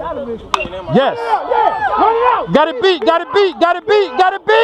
Yes. Got it beat, got it beat, got it beat, got it beat.